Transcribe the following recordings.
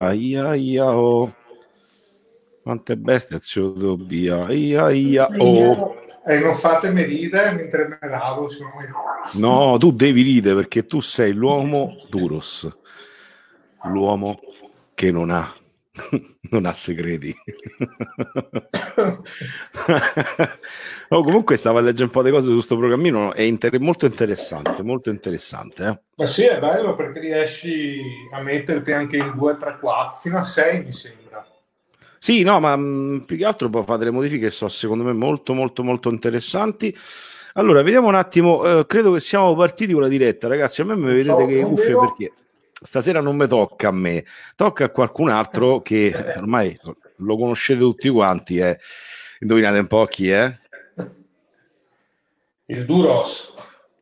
ia, ia, oh. Quante bestie zio via, ia, ia, oh. E non fatemi ridere mentre me lavo. No, tu devi ridere perché tu sei l'uomo Duros, l'uomo che non ha non ha segreti. no, comunque stavo a leggere un po' di cose su questo programmino, è inter- molto interessante, molto interessante. Eh? Ma sì, è bello perché riesci a metterti anche in 2, 3, 4, fino a 6 mi sembra. Sì, no, ma mh, mm, più che altro poi fate delle modifiche che sono secondo me molto, molto, molto interessanti. Allora, vediamo un attimo, eh, credo che siamo partiti con la diretta, ragazzi, a me mi vedete so, che cuffie perché stasera non mi tocca a me, tocca a qualcun altro che ormai lo conoscete tutti quanti. Eh. Indovinate un po' chi è? Il Duros.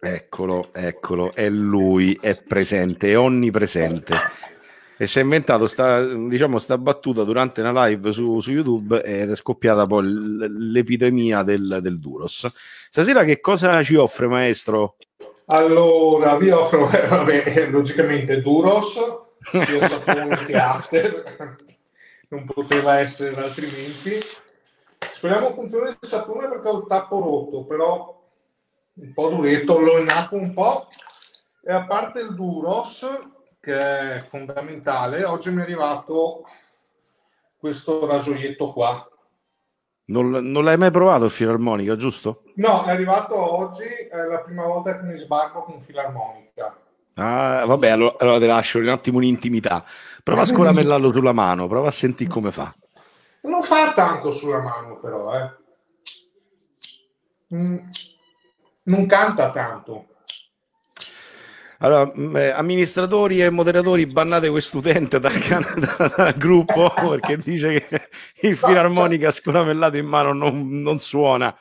Eccolo, eccolo, è lui, è presente, è onnipresente. E si è inventato sta, diciamo, sta battuta durante una live su, su YouTube ed è scoppiata poi l'epidemia del, del Duros. Stasera che cosa ci offre, maestro? Allora, vi offro, eh, vabbè, logicamente Duros, sia sapone che after, non poteva essere altrimenti. Speriamo funzioni il sapone perché ho il tappo rotto, però un po' duretto, lo innacco un po'. E a parte il Duros, che è fondamentale, oggi mi è arrivato questo rasoietto qua, non, non, l'hai mai provato il filarmonica, giusto? No, è arrivato oggi, è la prima volta che mi sbarco con filarmonica. Ah, vabbè, allora, allora te lascio un attimo in intimità. Prova a scolamellarlo sulla mano, prova a sentire come fa. Non fa tanto sulla mano, però, eh. Mm, non canta tanto. Allora, eh, amministratori e moderatori, bannate quest'utente dal, dal, dal gruppo perché dice che il filarmonica scolamellato in mano non, non suona.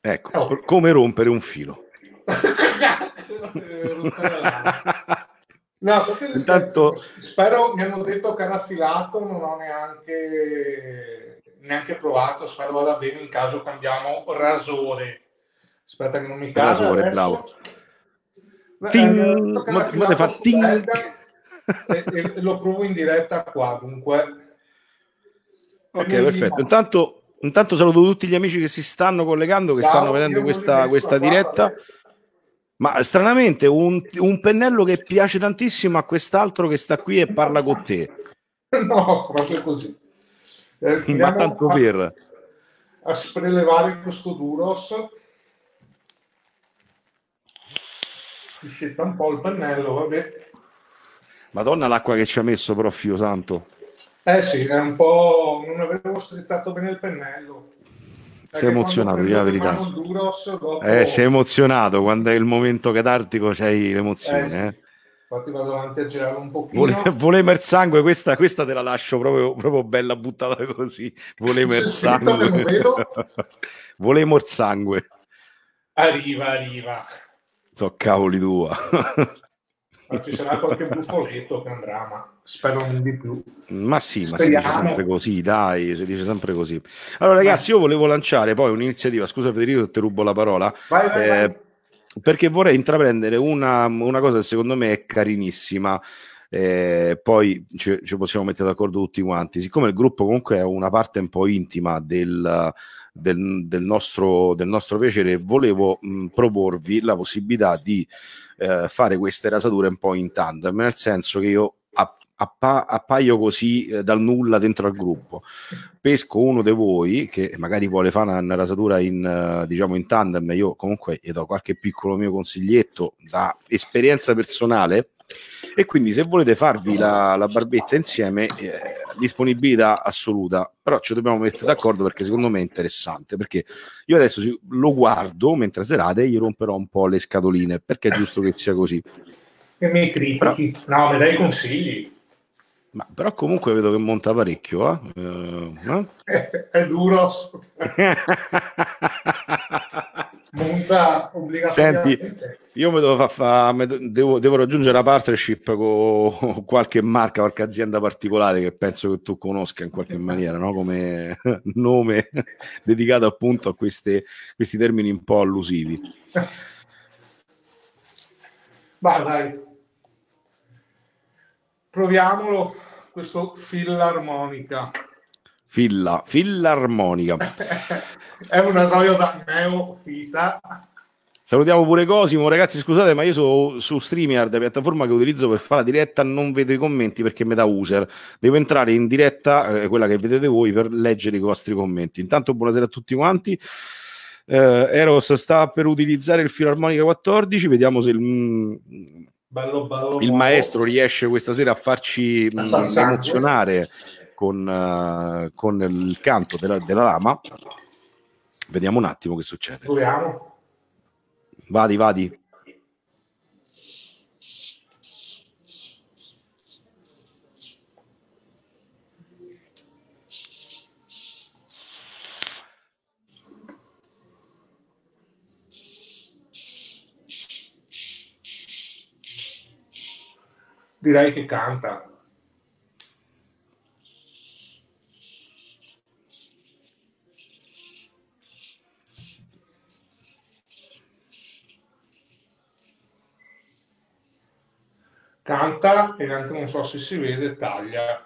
Ecco, oh. come rompere un filo. no, Intanto... spero, mi hanno detto che era filato, non ho neanche, neanche provato, spero vada bene in caso cambiamo rasore. Aspetta che non mi Rasore, adesso. bravo. Ting, ma, ma fa ting. E, e, lo provo in diretta qua, dunque. Ok, perfetto. Intanto, intanto, saluto tutti gli amici che si stanno collegando, che Ciao, stanno vedendo questa, questa diretta. Qua, ma stranamente un, un, pennello che piace tantissimo a quest'altro che sta qui e parla con te. No, proprio così. Eh, Ma tanto a, per a sprelevare questo Duros si scetta un po' il pennello, vabbè. Madonna l'acqua che ci ha messo, però, fio santo. Eh sì, è un po'... non avevo strizzato bene il pennello. sei emozionato, di la verità. Duros, dopo... eh, sei emozionato quando è il momento catartico, c'hai l'emozione. Eh, sì. eh. Infatti vado avanti a girare un pochino. Vole, il sangue, questa, questa, te la lascio proprio, proprio bella buttata così. Volemo il sangue. volemo il sangue. Arriva, arriva. So cavoli tua. ci sarà qualche buffoletto che andrà, ma spero non di più. Ma sì, Speriamo. ma si dice sempre così, dai, si dice sempre così. Allora ragazzi, io volevo lanciare poi un'iniziativa, scusa Federico, ti rubo la parola, vai, vai, eh, vai. perché vorrei intraprendere una, una, cosa che secondo me è carinissima. Eh, poi ci, ci, possiamo mettere d'accordo tutti quanti. Siccome il gruppo comunque è una parte un po' intima del, del, del, nostro, del nostro piacere, volevo mh, proporvi la possibilità di eh, fare queste rasature un po' in tandem, nel senso che io appa- appaio così eh, dal nulla dentro al gruppo. Pesco uno di voi che magari vuole fare una, una rasatura in, uh, diciamo in tandem, io comunque gli do qualche piccolo mio consiglietto da esperienza personale e quindi se volete farvi la, la barbetta insieme eh, disponibilità assoluta. Però ci dobbiamo mettere d'accordo perché secondo me è interessante perché io adesso lo guardo mentre serate e gli romperò un po' le scatoline perché è giusto che sia così. E mi critichi. Però, no mi dai consigli ma però comunque vedo che monta parecchio eh? Uh, eh? è duro monta obbligatoriamente. Senti, io mi devo, fa, fa, devo, devo, raggiungere la partnership con qualche marca, qualche azienda particolare che penso che tu conosca in qualche maniera, no? come nome dedicato appunto a queste, questi termini un po' allusivi. Vai, vai. Proviamolo, questo fillarmonica. Filla, fillarmonica. È una gioia da neofita. Salutiamo pure Cosimo, ragazzi scusate ma io su, su StreamYard, piattaforma che utilizzo per fare la diretta, non vedo i commenti perché me da user. Devo entrare in diretta, eh, quella che vedete voi, per leggere i vostri commenti. Intanto buonasera a tutti quanti. Eh, Eros sta per utilizzare il Filarmonica 14, vediamo se il, mm, bello, bello, il maestro riesce questa sera a farci mm, emozionare con, uh, con, il canto della, della lama. Vediamo un attimo che succede. Proviamo. Vadi, vadi. Direi che canta. canta e anche non so se si vede taglia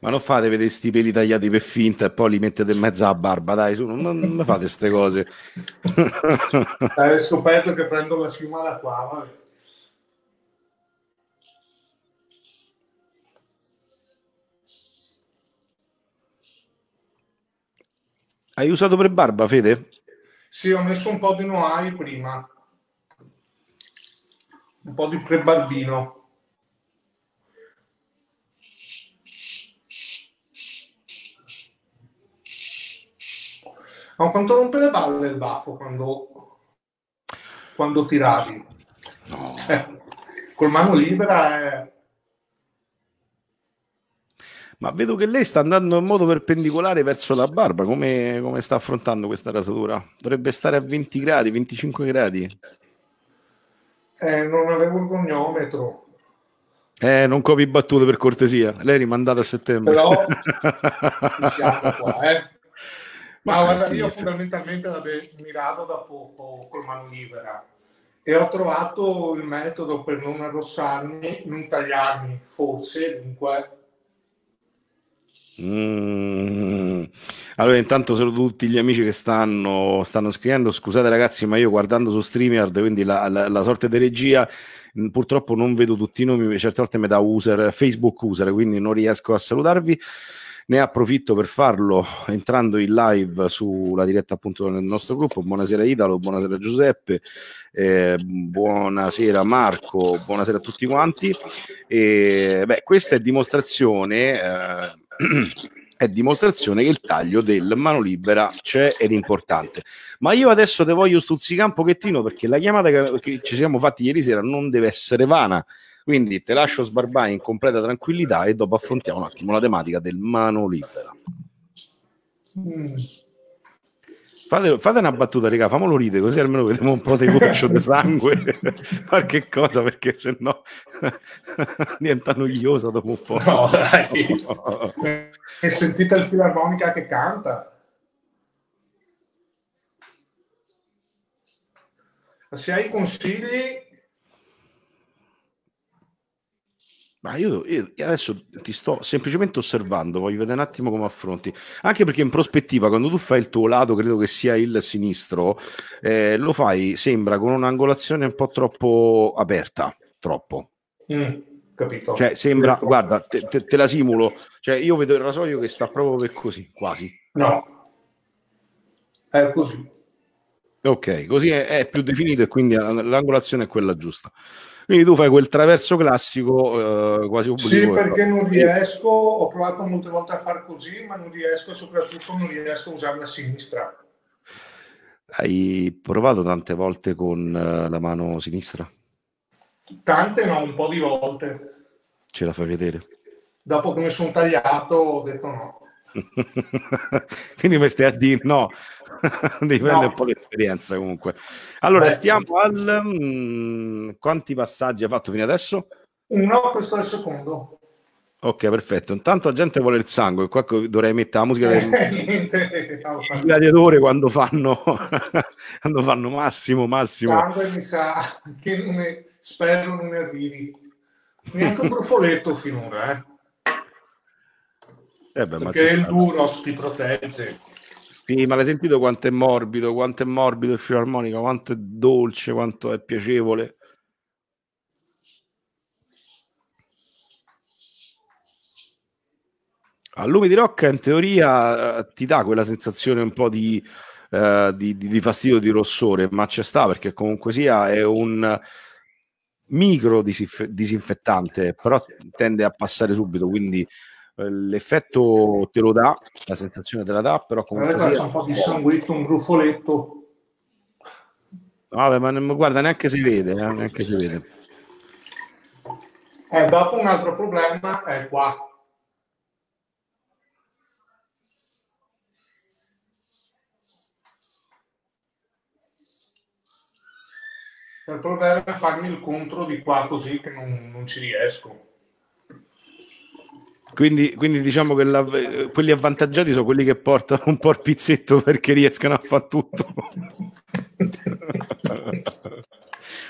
ma non fate vedere sti peli tagliati per finta e poi li mettete in mezzo alla barba dai su, non, non fate queste cose hai scoperto che prendo la schiuma da qua vabbè. Hai usato per barba, Fede? Sì, ho messo un po' di Noai prima. Un po' di prebarbino. Ma quanto rompe le balle il baffo quando, quando tiravi? No. Eh, col mano libera è... Ma vedo che lei sta andando in modo perpendicolare verso la barba. Come, come sta affrontando questa rasatura? Dovrebbe stare a 20 gradi, 25 gradi. Eh, non avevo il goniometro. Eh, non copi battute per cortesia. Lei è rimandata a settembre. Però siamo qua, eh. Ma guarda, io fondamentalmente l'avevo mirato da poco col mano libera e ho trovato il metodo per non arrossarmi, non tagliarmi, forse, dunque. Mm. Allora, intanto saluto tutti gli amici che stanno, stanno scrivendo. Scusate, ragazzi, ma io guardando su StreamYard, quindi la, la, la sorte di regia, mm, purtroppo non vedo tutti i nomi, certe volte mi dà user, Facebook user, quindi non riesco a salutarvi ne approfitto per farlo entrando in live sulla diretta appunto nel nostro gruppo. Buonasera Italo, buonasera Giuseppe, eh, buonasera Marco, buonasera a tutti quanti. E, beh, questa è dimostrazione. Eh, è dimostrazione che il taglio del mano libera c'è ed è importante. Ma io adesso te voglio stuzzicare un pochettino perché la chiamata che, ci siamo fatti ieri sera non deve essere vana. Quindi te lascio sbarbare in completa tranquillità e dopo affrontiamo un attimo la tematica del mano libera. Mm. Fate, fate, una battuta, raga, famolo ride così almeno vediamo un po' di goccio di sangue, qualche cosa, perché se no diventa noiosa dopo un po'. No, dai. e sentite il filarmonica che canta. Se hai consigli, Ma io, io, adesso ti sto semplicemente osservando, voglio vedere un attimo come affronti. Anche perché in prospettiva, quando tu fai il tuo lato, credo che sia il sinistro, eh, lo fai, sembra, con un'angolazione un po' troppo aperta, troppo. Mm, capito. Cioè, sembra, sì, guarda, te, te, te, la simulo, cioè io vedo il rasoio che sta proprio per così, quasi. No, è così. Ok, così è, è più definito e quindi l'angolazione è quella giusta. Quindi tu fai quel traverso classico eh, quasi obbligo. Sì, perché non riesco, ho provato molte volte a far così, ma non riesco e soprattutto non riesco a usare la sinistra. Hai provato tante volte con uh, la mano sinistra? Tante no, un po' di volte. Ce la fai vedere? Dopo che mi sono tagliato ho detto no. Quindi mi stai a dire no, dipende no. un po' l'esperienza comunque. Allora, Beh, stiamo al... Mh, mm, quanti passaggi hai fatto fino adesso? Uno, questo è il secondo. Ok, perfetto. Intanto la gente vuole il sangue, qua dovrei mettere la musica del gladiatore quando fanno, quando fanno massimo, massimo. Sangue mi sa che non è... spero non ne arrivi. Neanche un brufoletto finora, eh. Eh beh, Perché il Duros ti protegge. Sì, ma l'hai sentito quanto è morbido, quanto è morbido il filarmonica, quanto è dolce, quanto è piacevole. A lume di rocca in teoria eh, ti dà quella sensazione un po' di, uh, di, di, di fastidio, di rossore, ma c'è sta perché comunque sia è un micro disinfettante, però tende a passare subito, quindi eh, l'effetto te lo dà, la sensazione te la dà, però comunque sia... c'è un po' di sanguetto, un brufoletto. Vabbè, ma non, guarda, neanche si vede, eh, neanche si vede. Eh, dopo un altro problema è qua Il problema è farmi il contro di qua così che non, non ci riesco. Quindi, quindi diciamo che la, quelli avvantaggiati sono quelli che portano un po' il pizzetto perché riescono a fare tutto.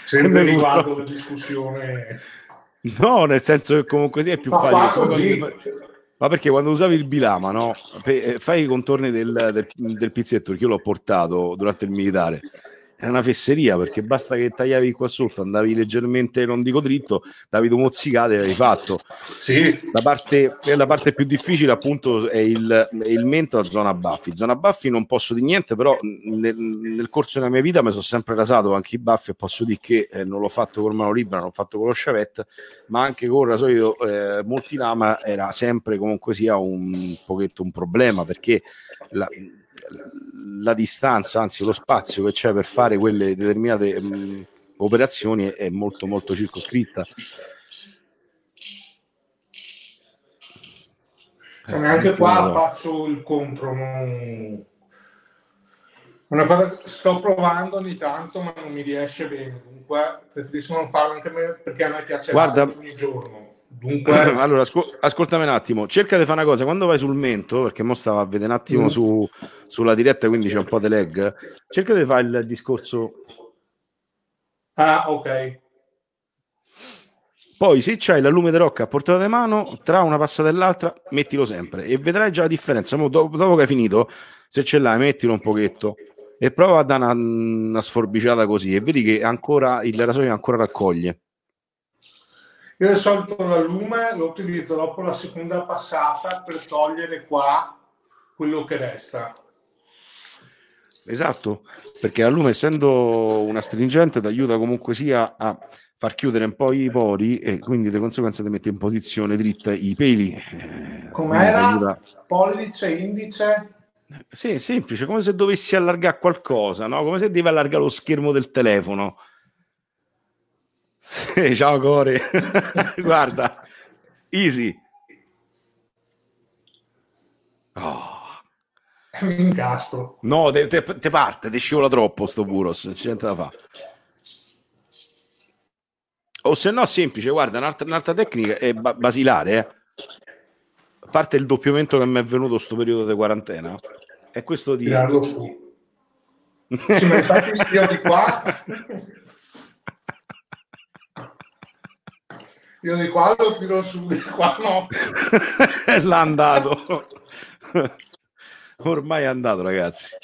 Sempre riguardo la discussione. No, nel senso che comunque sì, è più Ma facile. Ma perché quando usavi il bilama, no? Eh, fai i contorni del, del, del pizzetto, perché io l'ho portato durante il militare è una fesseria perché basta che tagliavi qua sotto, andavi leggermente, non dico dritto, davi due mozzicate e avevi fatto. Sì. La parte, la parte più difficile appunto è il, è il mento a zona baffi. Zona baffi non posso di niente, però nel, nel, corso della mia vita mi sono sempre rasato anche i baffi e posso dire che eh, non l'ho fatto con mano libera, l'ho fatto con lo sciavette, ma anche con il rasoio eh, multilama era sempre comunque sia un pochetto un problema perché la, la distanza, anzi lo spazio che c'è per fare quelle determinate mh, operazioni è molto molto circoscritta. Cioè, neanche qua no. faccio il contro, non... una cosa che sto provando ogni tanto, ma non mi riesce bene. Dunque, preferisco non farlo anche me perché a me piace Guarda, ogni giorno. Dunque... allora, ascol- ascoltami un attimo, cerca di fare una cosa, quando vai sul mento, perché mo stava a vedere un attimo mm. su, sulla diretta, quindi c'è un po' di lag, cerca di fare il discorso... Ah, ok. Poi se c'hai la lume di rocca a portata di mano, tra una passata e l'altra, mettilo sempre e vedrai già la differenza. Mo, dopo, dopo, che hai finito, se ce l'hai, mettilo un pochetto e prova a dare una, una sforbiciata così e vedi che ancora il rasoio ancora raccoglie. Io di solito la lume lo utilizzo dopo la seconda passata per togliere qua quello che resta. Esatto, perché la lume essendo una stringente ti aiuta comunque sia a far chiudere un po' i pori e quindi di conseguenza ti mette in posizione dritta i peli. Eh, Com'era? Pollice, indice? Sì, semplice, come se dovessi allargare qualcosa, no? Come se devi allargare lo schermo del telefono. Sì, ciao Core. Guarda, easy. Oh. Mi incastro. No, te, te, te parte, ti scivola troppo sto Buros, non c'è niente da fare. O se no, semplice, guarda, un'altra, un'altra tecnica è ba- basilare, eh. A parte il doppiamento che mi è venuto sto periodo di quarantena, è questo di... Tirarlo su. Sì, ma infatti io di qua Io di qua lo tiro su, di qua no. L'ha andato. Ormai è andato, ragazzi.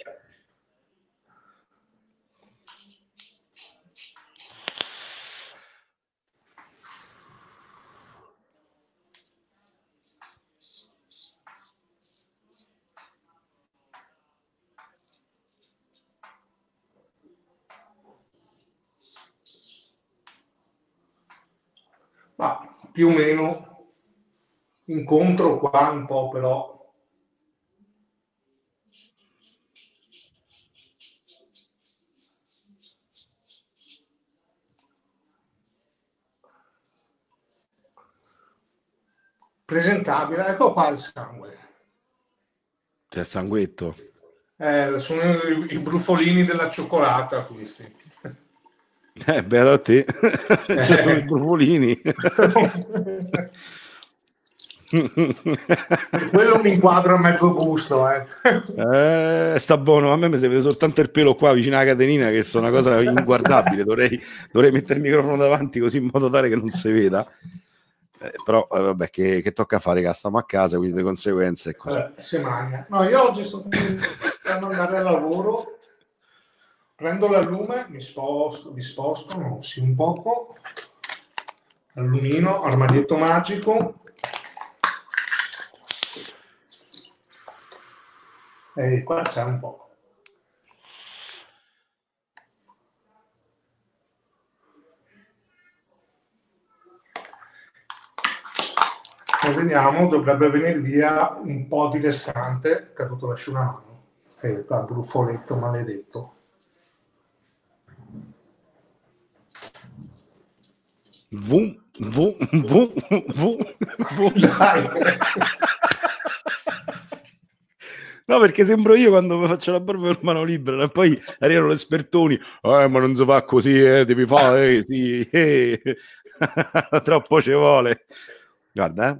Ma più o meno incontro qua un po' però. Presentabile, ecco qua il sangue. C'è il sanguetto. Eh, sono i, i brufolini della cioccolata questi. Eh, beh, a te. Eh. sono i brufolini. quello mi inquadro a mezzo gusto eh. eh. sta buono a me mi si vede soltanto il pelo qua vicino alla catenina che sono una cosa inguardabile dovrei, dovrei mettere il microfono davanti così in modo tale che non si veda Eh, però eh, vabbè, che, che, tocca fare, che stiamo a casa, quindi di conseguenza è così. Eh, se magna. No, io oggi sto andando al lavoro, prendo la lume, mi sposto, mi sposto, no, sì, un poco, allumino, armadietto magico, e qua c'è un po'. E vediamo, dovrebbe venire via un po' di restante, caduto l'asciugamano, e il brufoletto maledetto. Vum, vum, vum, vum, vum. Dai. No, perché sembro io quando mi faccio la barba con mano libera e poi arrivano gli espertoni. Eh, ma non si fa così, eh, devi fare, eh, sì, eh. Troppo ci vuole. Guarda,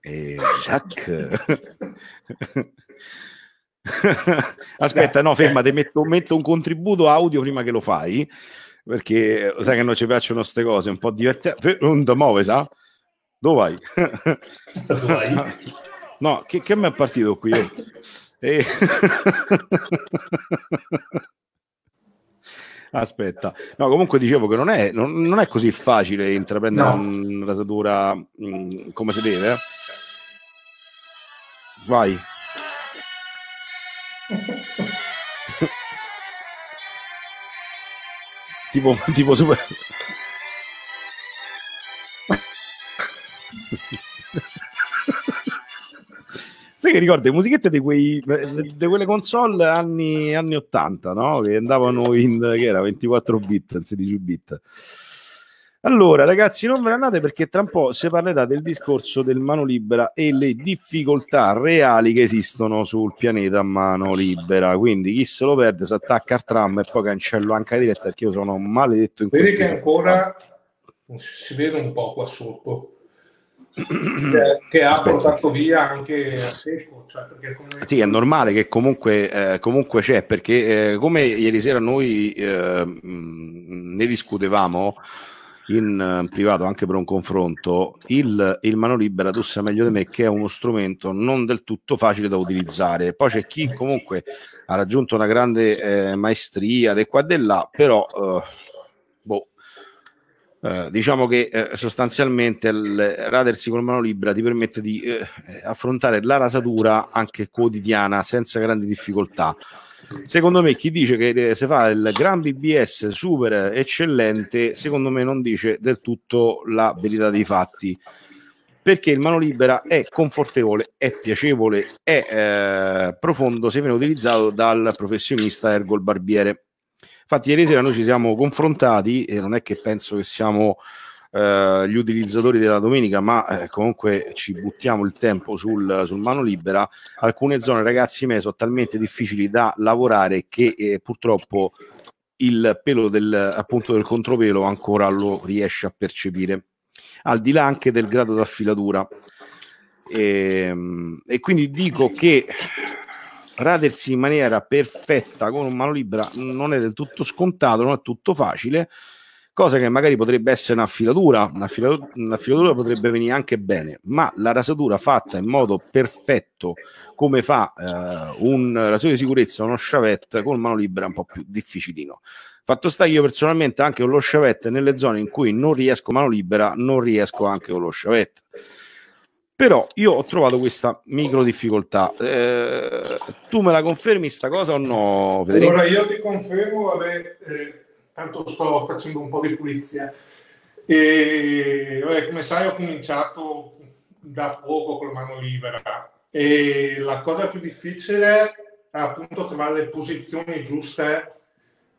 eh. Jacques. Aspetta, no, fermate, metto, metto un contributo audio prima che lo fai, perché sai che non ci piacciono queste cose, un po' divertenti. Non ti muove, sa? Dove vai? Dove vai? No, che, che mi è partito qui? E... Aspetta, no, comunque dicevo che non è, non, non è così facile intraprendere no. una rasatura mh, mm, come si deve. Eh? Vai. Tipo, tipo super. Sai che ricordi le musichette di, quei, di quelle console anni, anni 80, no? Che andavano in che era 24 bit, 16 bit. Allora, ragazzi, non ve ne andate perché tra un po' si parlerà del discorso del mano libera e le difficoltà reali che esistono sul pianeta mano libera. Quindi chi se lo perde si attacca al tram e poi cancello anche la diretta perché io sono maledetto in questo. Vedi che ancora si vede un po' qua sotto che ha Aspetta. portato via anche a secco. Cioè come... Sì, è normale che comunque, eh, comunque c'è, perché eh, come ieri sera noi eh, ne discutevamo in eh, privato anche per un confronto, il, il mano libera tu sai meglio di me che è uno strumento non del tutto facile da utilizzare. Poi c'è chi comunque ha raggiunto una grande eh, maestria di qua e di là, però... Eh, boh, eh, diciamo che eh, sostanzialmente il radersi con mano libera ti permette di eh, affrontare la rasatura anche quotidiana senza grandi difficoltà. Secondo me chi dice che eh, se fa il gran BBS super eccellente, secondo me non dice del tutto la verità dei fatti. Perché il mano libera è confortevole, è piacevole, è eh, profondo se viene utilizzato dal professionista ergo il barbiere Infatti, ieri sera noi ci siamo confrontati e non è che penso che siamo eh, gli utilizzatori della domenica, ma eh, comunque ci buttiamo il tempo sul, sul, mano libera. Alcune zone, ragazzi miei, sono talmente difficili da lavorare che eh, purtroppo il pelo del, appunto del contropelo ancora lo riesce a percepire, al di là anche del grado d'affilatura. E, ehm, e quindi dico che radersi in maniera perfetta con un mano libera non è del tutto scontato, non è tutto facile, cosa che magari potrebbe essere un'affilatura, un'affilatura, un'affilatura potrebbe venire anche bene, ma la rasatura fatta in modo perfetto come fa eh, un rasore di sicurezza uno sciavette con mano libera un po' più difficilino. Fatto sta io personalmente anche con lo sciavette nelle zone in cui non riesco mano libera, non riesco anche con lo sciavette però io ho trovato questa micro difficoltà. Eh, tu me la confermi sta cosa o no? Federico? Allora io ti confermo, vabbè, eh, tanto sto facendo un po' di pulizia. E, vabbè, come sai ho cominciato da poco con mano libera. E la cosa più difficile è appunto trovare le posizioni giuste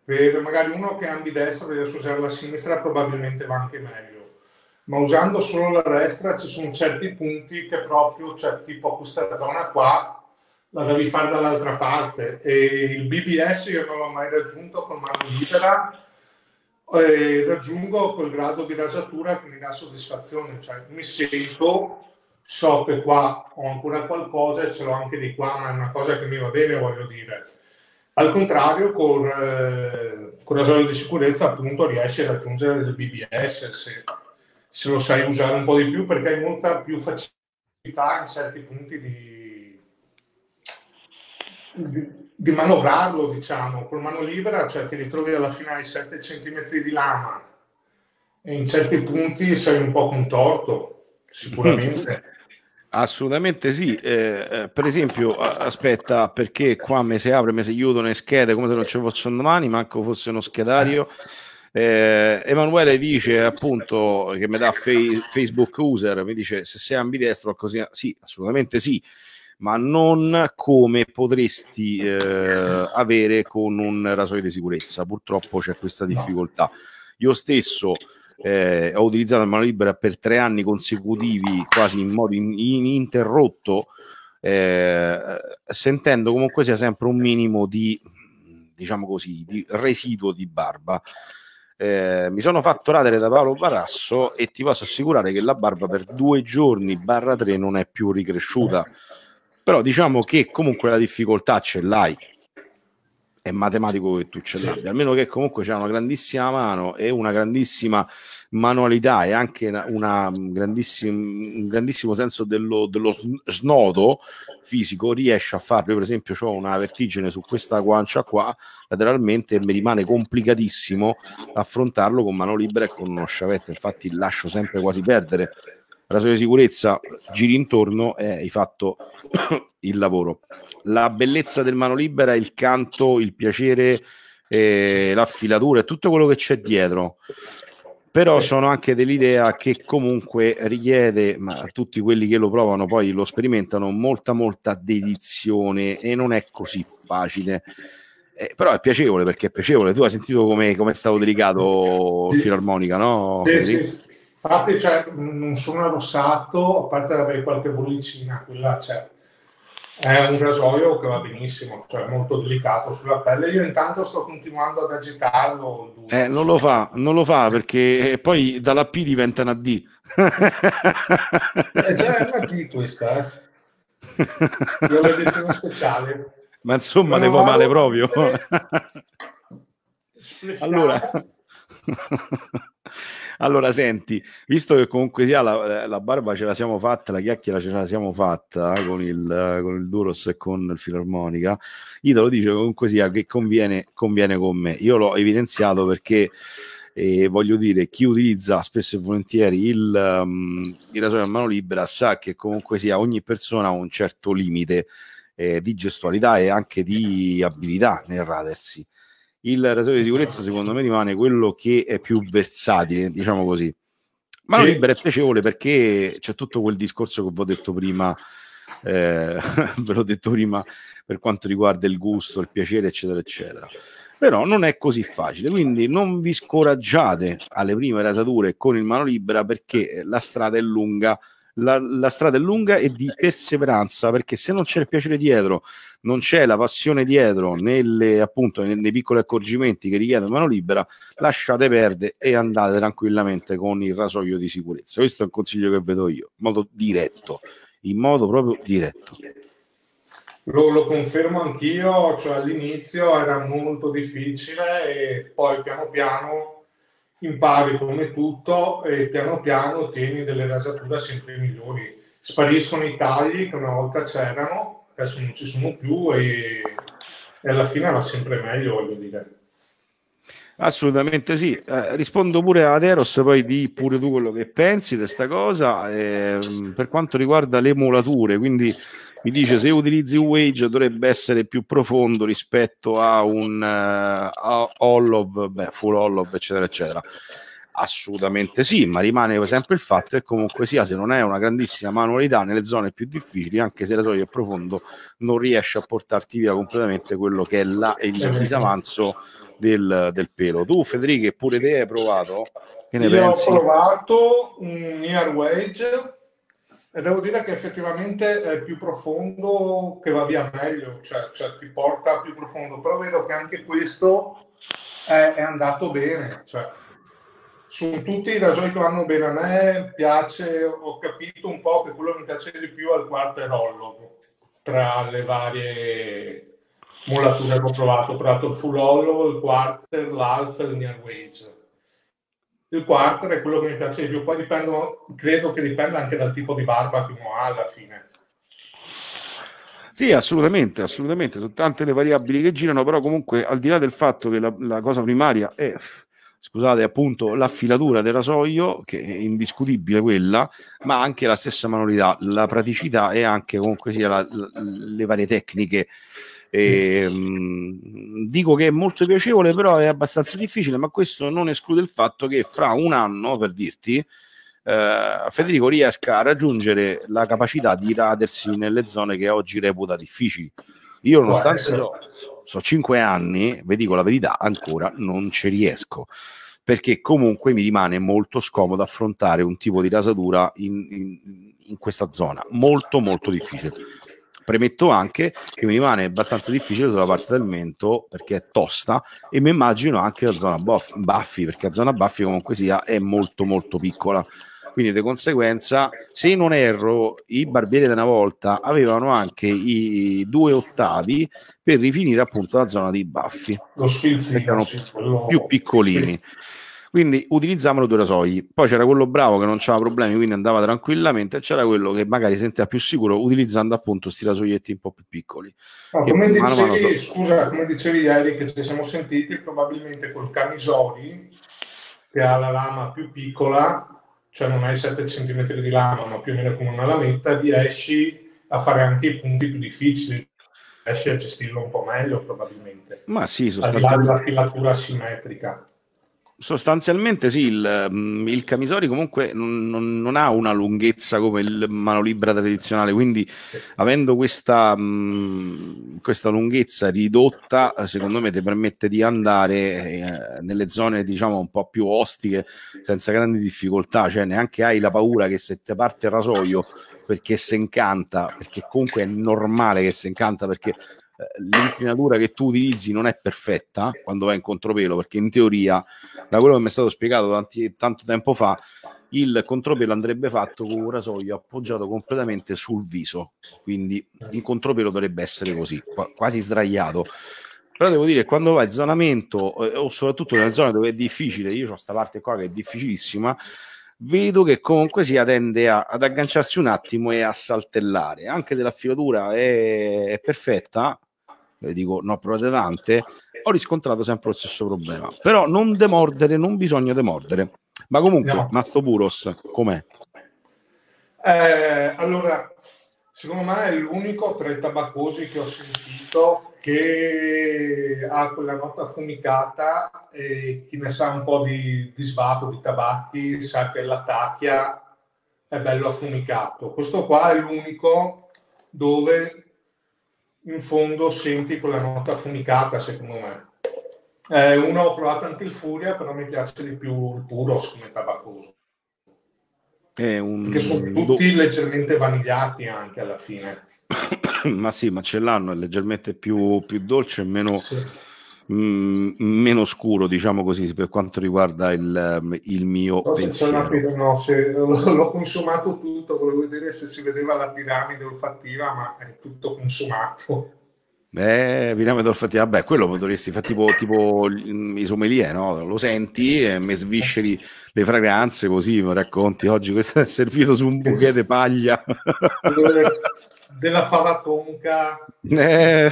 per magari uno che è ambidestro riesce a usare la sinistra probabilmente va anche meglio. Ma usando solo la destra ci sono certi punti che proprio, cioè tipo questa zona qua, la devi fare dall'altra parte. E il BBS io non l'ho mai raggiunto con mano libera e raggiungo quel grado di rasatura che mi dà soddisfazione, cioè mi sento, so che qua ho ancora qualcosa e ce l'ho anche di qua, ma è una cosa che mi va bene, voglio dire. Al contrario, con, eh, con la zona di sicurezza appunto riesci a raggiungere il BBS se se lo sai usare un po' di più perché hai molta più facilità in certi punti di, di, di manovrarlo, diciamo. Con mano libera, cioè ti ritrovi alla fine ai 7 cm di lama e in certi punti sei un po' contorto, sicuramente. Assolutamente sì, eh, eh, per esempio, aspetta, perché qua mi si apre, mi si chiudono le schede come se non ci fossero domani, manco fosse uno schedario. Eh, Emanuele dice appunto che mi dà Facebook user, mi dice se sei ambidestro così, sì, assolutamente sì, ma non come potresti eh, avere con un rasoio di sicurezza. Purtroppo c'è questa difficoltà. Io stesso eh, ho utilizzato la mano libera per tre anni consecutivi, quasi in modo in- ininterrotto, eh, sentendo comunque sia sempre un minimo di, diciamo così, di residuo di barba. Eh, mi sono fatto radere da Paolo Barasso e ti posso assicurare che la barba per due giorni barra tre non è più ricresciuta però diciamo che comunque la difficoltà ce l'hai è matematico che tu ce l'abbia, almeno che comunque c'è una grandissima mano e una grandissima manualità e anche una, una grandissima, un grandissimo senso dello, dello, snodo fisico, riesce a farlo. Io, per esempio, ho una vertigine su questa guancia qua lateralmente e mi rimane complicatissimo affrontarlo con mano libera e con uno sciavetta. Infatti, lascio sempre quasi perdere la sua sicurezza, giri intorno e hai fatto il lavoro la bellezza del mano libera, il canto, il piacere, eh, l'affilatura e tutto quello che c'è dietro. Però sono anche dell'idea che comunque richiede, ma a tutti quelli che lo provano poi lo sperimentano, molta molta dedizione e non è così facile. Eh, però è piacevole perché è piacevole. Tu hai sentito come è stato delicato il filarmonica, no? Sì, Infatti, cioè, non sono arrossato, a parte avere qualche bollicina, quella c'è è un rasoio che va benissimo, cioè molto delicato sulla pelle. Io intanto sto continuando ad agitarlo. Eh, non lo fa, non lo fa perché poi dalla P diventa una D. è già una D questa, eh. Io l'edizione speciale. Ma insomma, ne va male proprio. allora... Allora, senti, visto che comunque sia la, la, barba ce la siamo fatta, la chiacchiera ce la siamo fatta eh, con, il, con il Duros e con il Filarmonica, Italo dice comunque sia che conviene, conviene con me. Io l'ho evidenziato perché eh, voglio dire, chi utilizza spesso e volentieri il, um, il rasoio a mano libera sa che comunque sia ogni persona ha un certo limite eh, di gestualità e anche di abilità nel radersi il rasoio di sicurezza secondo me rimane quello che è più versatile, diciamo così. Ma sì. libera è piacevole perché c'è tutto quel discorso che vi ho detto prima, eh, ve l'ho detto prima per quanto riguarda il gusto, il piacere, eccetera, eccetera. Però non è così facile, quindi non vi scoraggiate alle prime rasature con il mano libera perché la strada è lunga, la, la, strada è lunga e di perseveranza, perché se non c'è il piacere dietro, non c'è la passione dietro, nelle, appunto, nei, nei piccoli accorgimenti che richiedono mano libera, lasciate perdere e andate tranquillamente con il rasoio di sicurezza. Questo è un consiglio che vedo io, in modo diretto, in modo proprio diretto. Lo, lo, confermo anch'io, cioè all'inizio era molto difficile e poi piano piano impari come tutto e piano piano ottieni delle rasature sempre migliori. Spariscono i tagli che una volta c'erano, adesso non ci sono più e, e alla fine va sempre meglio, voglio dire. Assolutamente sì, eh, rispondo pure ad Eros, poi di pure tu quello che pensi di questa cosa. Eh, per quanto riguarda le molature, quindi mi dice se utilizzi un wage dovrebbe essere più profondo rispetto a un uh, Hollov, beh, full Hollov, eccetera, eccetera. Assolutamente sì, ma rimane sempre il fatto che comunque sia, se non è una grandissima manualità nelle zone più difficili, anche se la soglia è profondo, non riesce a portarti via completamente quello che è la, il disavanzo del, del pelo. Tu, Federico, pure te hai provato? Che ne Io pensi? ho provato un Near Wage e devo dire che effettivamente è più profondo che va via meglio, cioè, cioè ti porta più profondo, però vedo che anche questo è, è andato bene. Cioè, su tutti i rasoi che vanno bene a me piace, ho capito un po' che quello che mi piace di più è il quarter hollow tra le varie molature che ho provato. Ho provato il full hollow, il quarter, l'alfa e il near wage il quarter è quello che mi piace di più. Poi dipendo, credo che dipenda anche dal tipo di barba che uno ha alla fine. Sì, assolutamente, assolutamente, sono tante le variabili che girano, però comunque al di là del fatto che la, la cosa primaria è, scusate, appunto l'affilatura del rasoio, che è indiscutibile quella, ma anche la stessa manualità, la praticità e anche comunque sia la, la, le varie tecniche. E, mh, mm, dico che è molto piacevole, però è abbastanza difficile, ma questo non esclude il fatto che fra un anno, per dirti, eh, Federico riesca a raggiungere la capacità di radersi nelle zone che oggi reputa difficili. Io, nonostante so, so cinque anni, vi dico la verità, ancora non ci riesco perché comunque mi rimane molto scomodo affrontare un tipo di rasatura in, in, in questa zona, molto molto difficile. Premetto anche che mi rimane abbastanza difficile sulla parte del mento perché è tosta e mi immagino anche la zona baffi perché la zona baffi comunque sia è molto molto piccola quindi di conseguenza, se non erro, i barbieri della volta avevano anche i due ottavi per rifinire appunto la zona dei baffi. Lo sfilzino, erano sì, più piccolini. Quindi utilizzavano due rasoi. Poi c'era quello bravo che non aveva problemi, quindi andava tranquillamente, e c'era quello che magari sentiva più sicuro utilizzando appunto questi rasoietti un po' più piccoli. No, come, dicevi, mano mano... scusa, come dicevi ieri che ci siamo sentiti, probabilmente col Camisoli, che ha la lama più piccola, cioè non hai 7 cm di lama, ma più o meno come una lametta, riesci a fare anche i punti più difficili, riesci a gestirlo un po' meglio probabilmente. Ma sì, sostanzialmente... Al di là della filatura simmetrica. Sostanzialmente sì, il, mm, il Camisori comunque non, non, ha una lunghezza come il mano libera tradizionale, quindi avendo questa, mm, questa lunghezza ridotta, secondo me ti permette di andare eh, nelle zone diciamo un po' più ostiche senza grandi difficoltà, cioè neanche hai la paura che se ti parte il rasoio perché si incanta, perché comunque è normale che si incanta perché l'inclinatura che tu utilizzi non è perfetta quando vai in contropelo, perché in teoria, da quello che mi è stato spiegato tanti, tanto tempo fa, il contropelo andrebbe fatto con un rasoio appoggiato completamente sul viso, quindi in contropelo dovrebbe essere così, quasi sdraiato. Però devo dire, quando vai in zonamento, eh, o soprattutto nelle zone dove è difficile, io ho questa parte qua che è difficilissima, vedo che comunque si tende a, ad agganciarsi un attimo e a saltellare, anche se la filatura è, è perfetta, le dico no provate tante, ho riscontrato sempre lo stesso problema. Però non demordere, non bisogna demordere. Ma comunque, no. Masto Puros, com'è? Eh, allora, secondo me è l'unico tra i tabaccosi che ho sentito che ha quella nota fumicata e chi ne sa un po' di, di svapo, di tabacchi, sa che la tacchia è bello affumicato. Questo qua è l'unico dove in fondo senti quella nota affumicata, secondo me. Eh, uno ho provato anche il Furia, però mi piace di più il Puros come tabaccoso. È un... Che sono tutti leggermente vanigliati anche alla fine. ma sì, ma ce l'hanno, è leggermente più, più dolce e meno... Sì mh, mm, meno scuro, diciamo così, per quanto riguarda il, il mio no, pensiero. no, se, l'ho consumato tutto, volevo vedere se si vedeva la piramide olfattiva, ma è tutto consumato. Eh, piramide olfattiva, vabbè, quello dovresti fare tipo, tipo i sommelier, no? Lo senti e mi svisceri le fragranze così mi racconti oggi questo è servito su un di paglia della fava tonca eh,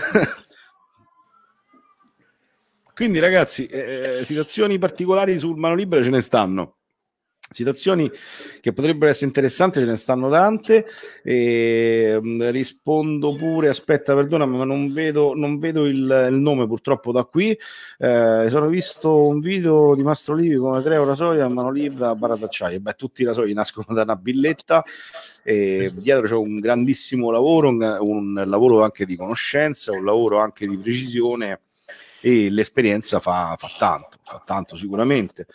quindi, ragazzi, eh, eh, situazioni particolari sul mano libera ce ne stanno. Situazioni che potrebbero essere interessanti, ce ne stanno tante. E, mh, mm, rispondo pure, aspetta, perdona, ma non vedo, non vedo il, il, nome purtroppo da qui. Eh, sono visto un video di Mastro Livi come creo rasoi a mano libera a barra d'acciaio. Beh, tutti i rasoi nascono da una billetta e dietro c'è un grandissimo lavoro, un, un lavoro anche di conoscenza, un lavoro anche di precisione e l'esperienza fa, fa tanto, fa tanto sicuramente.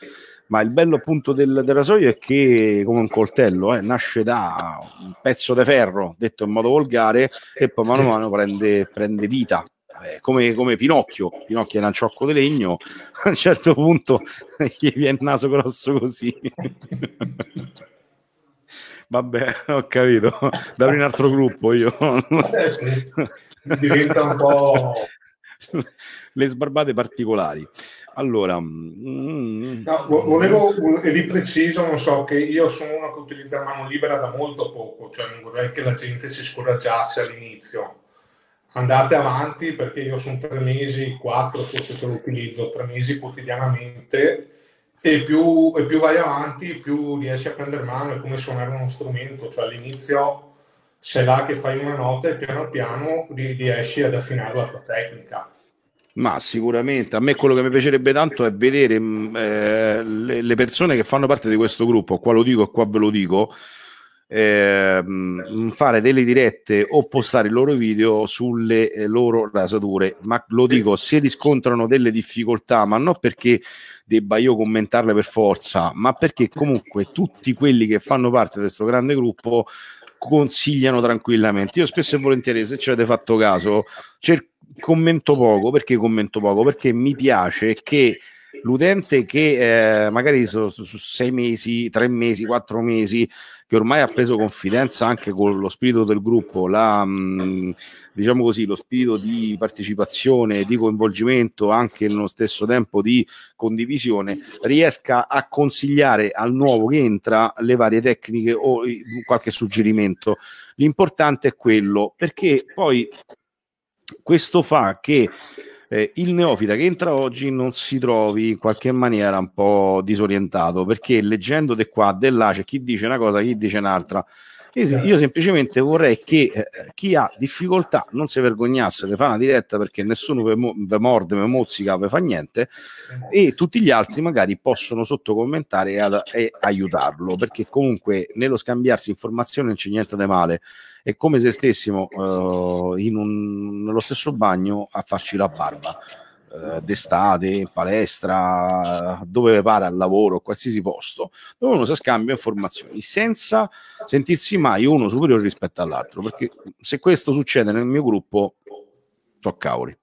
Ma il bello appunto del, del rasoio è che come un coltello eh, nasce da un pezzo di ferro, detto in modo volgare, e poi mano a mano prende, prende vita. Eh, come, come, Pinocchio, Pinocchio è un ciocco di legno, a un certo punto gli viene il naso grosso così. Vabbè, ho capito, da un altro gruppo io. Eh sì, diventa un po' le sbarbate particolari. Allora, mm, no, volevo ripreciso, non so, che io sono uno che utilizza mano libera da molto poco, cioè non vorrei che la gente si scoraggiasse all'inizio. Andate avanti perché io sono tre mesi, quattro forse che lo utilizzo, tre mesi quotidianamente e più, e più vai avanti, più riesci a prendere mano, è come suonare uno strumento, cioè all'inizio sei là che fai una nota e piano piano riesci ad affinare la tua tecnica. Ma sicuramente a me quello che mi piacerebbe tanto è vedere mm, eh, le, le, persone che fanno parte di questo gruppo, qua lo dico e qua ve lo dico, eh, fare delle dirette o postare i loro video sulle eh, loro rasature. Ma lo dico, se riscontrano delle difficoltà, ma non perché debba io commentarle per forza, ma perché comunque tutti quelli che fanno parte di questo grande gruppo consigliano tranquillamente. Io spesso e volentieri, se ci avete fatto caso, cerco commento poco perché commento poco perché mi piace che l'utente che eh, magari su, su, sei mesi, tre mesi, quattro mesi, che ormai ha preso confidenza anche con lo spirito del gruppo, la, mh, mm, diciamo così, lo spirito di partecipazione, di coinvolgimento, anche nello stesso tempo di condivisione, riesca a consigliare al nuovo che entra le varie tecniche o qualche suggerimento. L'importante è quello, perché poi questo fa che eh, il neofita che entra oggi non si trovi in qualche maniera un po' disorientato perché leggendo di qua, di là c'è chi dice una cosa, chi dice un'altra. Io, io semplicemente vorrei che eh, chi ha difficoltà non si vergognasse di fare una diretta perché nessuno vi morde, vi mozzica, vi fa niente e tutti gli altri magari possono sottocommentare e, ad, e aiutarlo perché comunque nello scambiarsi informazioni non c'è niente di male è come se stessimo uh, un, nello stesso bagno a farci la barba uh, d'estate, in palestra, dove pare al lavoro, qualsiasi posto, dove uno si scambia informazioni senza sentirsi mai uno superiore rispetto all'altro, perché se questo succede nel mio gruppo, so cavoli.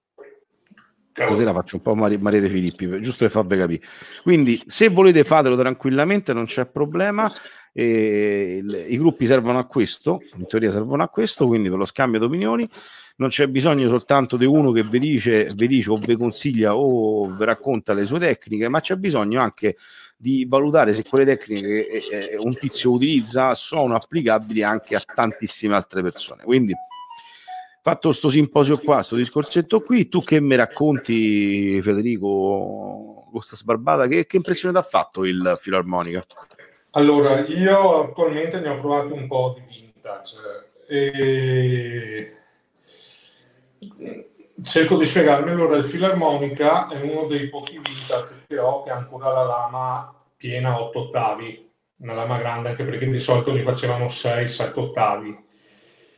Stasera faccio un po' Mar- Maria De Filippi, giusto per farvi capire. Quindi, se volete fatelo tranquillamente, non c'è problema. E I gruppi servono a questo, in teoria servono a questo, quindi per lo scambio di opinioni non c'è bisogno soltanto di uno che vi dice, vi dice o vi consiglia o vi racconta le sue tecniche, ma c'è bisogno anche di valutare se quelle tecniche che un tizio utilizza sono applicabili anche a tantissime altre persone. Quindi fatto questo simposio qua, questo discorsetto qui, tu che mi racconti Federico, questa sbarbata, che, che impressione ti ha fatto il filarmonica? Allora, io attualmente ne ho provati un po' di vintage e cerco di spiegarmi. Allora, il filarmonica è uno dei pochi vintage che ho che ha ancora la lama piena a 8 ottavi, una lama grande anche perché di solito li facevano 6-7 ottavi.